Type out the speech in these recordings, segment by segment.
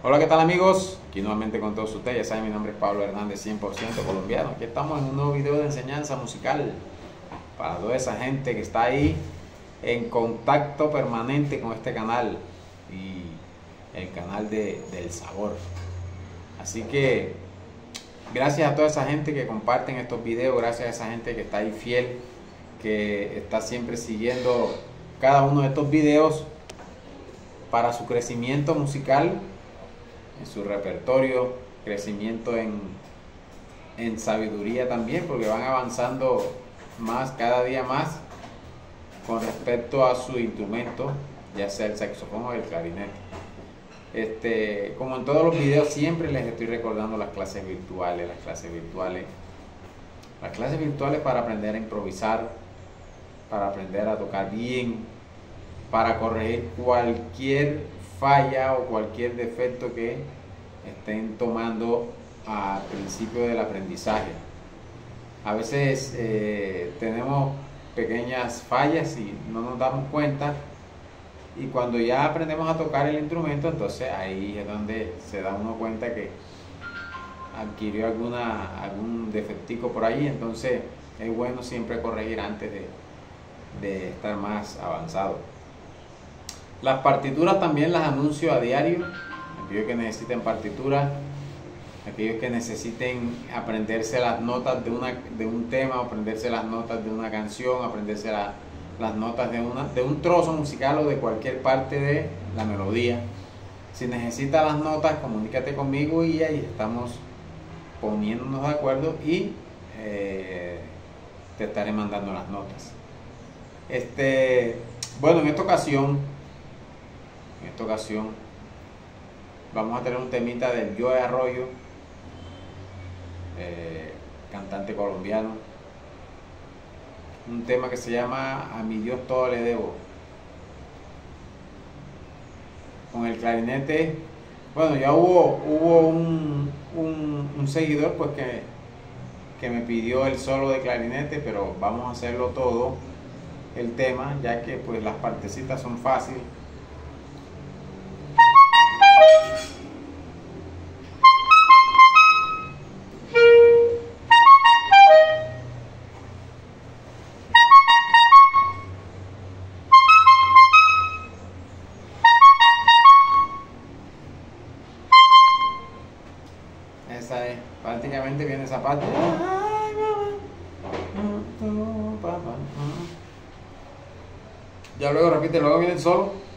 Hola, ¿qué tal amigos? Aquí nuevamente con todos ustedes, ya saben, mi nombre es Pablo Hernández, 100% colombiano. Aquí estamos en un nuevo video de enseñanza musical para toda esa gente que está ahí en contacto permanente con este canal y el canal de, del sabor. Así que gracias a toda esa gente que comparten estos videos, gracias a esa gente que está ahí fiel, que está siempre siguiendo cada uno de estos videos para su crecimiento musical, en su repertorio, crecimiento en, en sabiduría también, porque van avanzando más, cada día más, con respecto a su instrumento, ya sea el saxofón o el clarinete. Este, como en todos los videos, siempre les estoy recordando las clases virtuales, las clases virtuales. Las clases virtuales para aprender a improvisar, para aprender a tocar bien, para corregir cualquier falla o cualquier defecto que estén tomando al principio del aprendizaje. A veces eh, tenemos pequeñas fallas y no nos damos cuenta y cuando ya aprendemos a tocar el instrumento, entonces ahí es donde se da uno cuenta que adquirió alguna, algún defectico por ahí, entonces es bueno siempre corregir antes de, de estar más avanzado. Las partituras también las anuncio a diario. Aquellos que necesiten partituras, aquellos que necesiten aprenderse las notas de, una, de un tema, aprenderse las notas de una canción, aprenderse las notas de, una, de un trozo musical o de cualquier parte de la melodía. Si necesitas las notas, comunícate conmigo y ahí estamos poniéndonos de acuerdo y eh, te estaré mandando las notas. Este, bueno, en esta ocasión en esta ocasión vamos a tener un temita del Joe Arroyo, eh, cantante colombiano. Un tema que se llama A mi Dios todo le debo. Con el clarinete, bueno, ya hubo, hubo un, un, seguidor pues que, que me pidió el solo de clarinete, pero vamos a hacerlo todo el tema, ya que pues las partecitas son fáciles viene esa parte. Ya luego repite, luego viene el solo.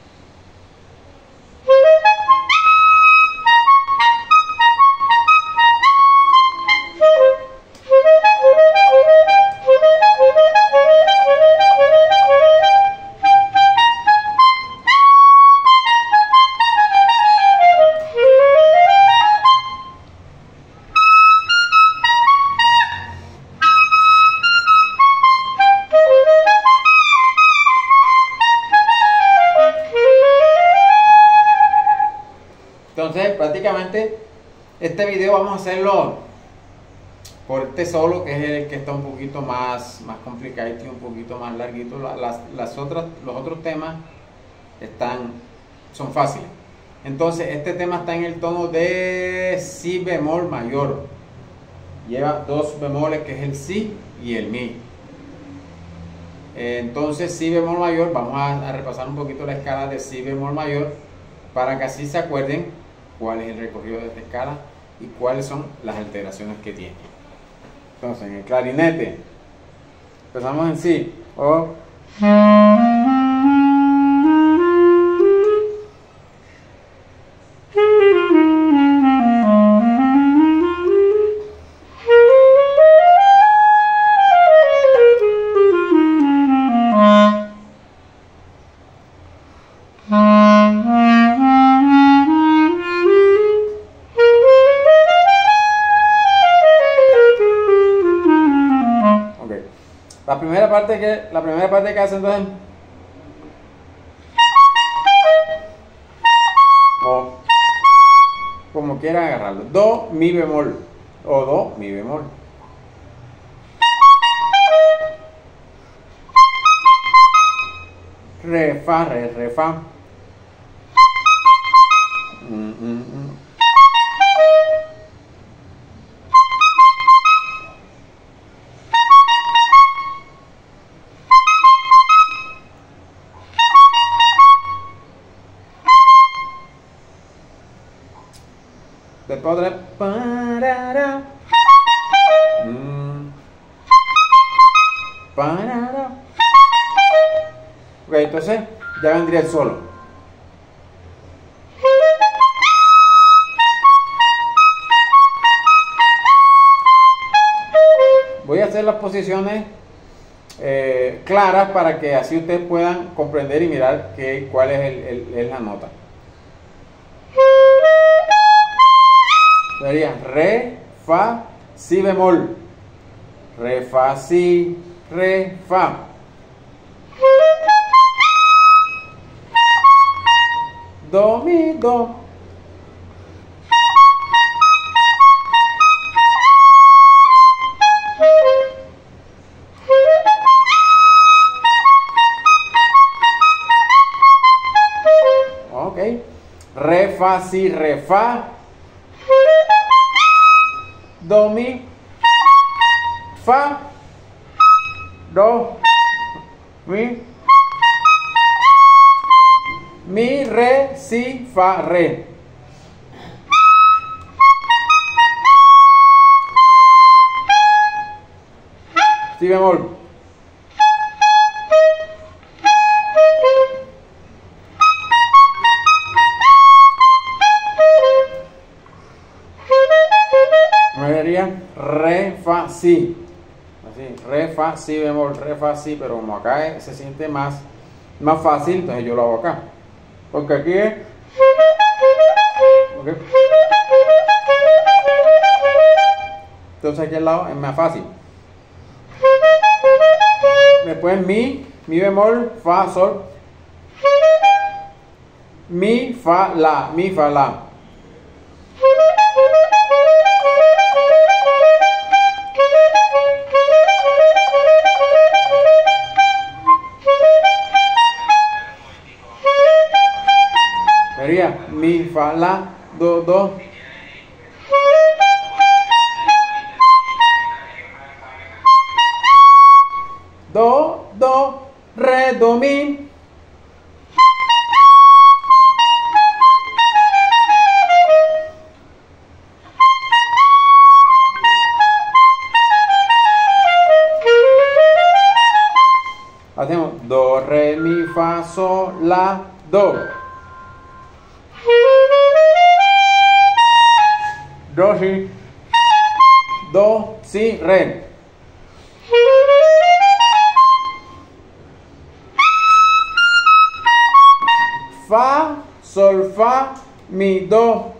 Entonces, prácticamente, este video vamos a hacerlo por este solo, que es el que está un poquito más, más complicado y un poquito más larguito. Las, otras, los otros temas están, son fáciles. Entonces, este tema está en el tono de Si bemol mayor. Lleva dos bemoles, que es el Si y el Mi. Entonces, Si bemol mayor, vamos a repasar un poquito la escala de Si bemol mayor para que así se acuerden cuál es el recorrido de esta escala y cuáles son las alteraciones que tiene. Entonces, en el clarinete, empezamos en sí. O, La primera parte que, la primera parte que hace entonces. O como quieran agarrarlo. Do, mi bemol. O do, mi bemol. Re, fa, re, re, fa. Mm, mm, mm. Otra vez. Parara. Mm. Parara. Ok, entonces ya vendría el solo. Voy a hacer las posiciones eh, claras para que así ustedes puedan comprender y mirar que, cuál es, el- el- es la nota. Re, fa, si bemol. Re, fa, si, re, fa. Do, mi, do. Re, fa, si, re, fa. Do, mi. Fa. Do. Mi. Mi, re, si, fa, re. Si bemol. Si. Así, re, fa, si bemol, re, fa, si, pero como acá se siente más, más fácil, entonces yo lo hago acá. Porque aquí es. Entonces aquí al lado es más fácil. Después mi, mi bemol, fa, sol. Mi, fa, la, mi, fa, la. Mi, fa, la, do, do. Do, do, re, do, mi. Hacemos do, re, mi, fa, sol, la, do. Do, si. Do, si, re. Fa, sol, fa, mi, do.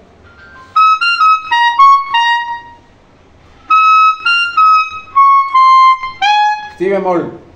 Si bemol.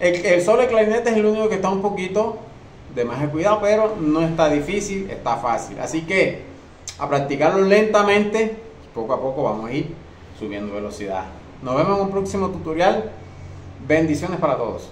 El, el solo de clarinete es el único que está un poquito de más de cuidado, pero no está difícil, está fácil. Así que a practicarlo lentamente, poco a poco vamos a ir subiendo velocidad. Nos vemos en un próximo tutorial. Bendiciones para todos.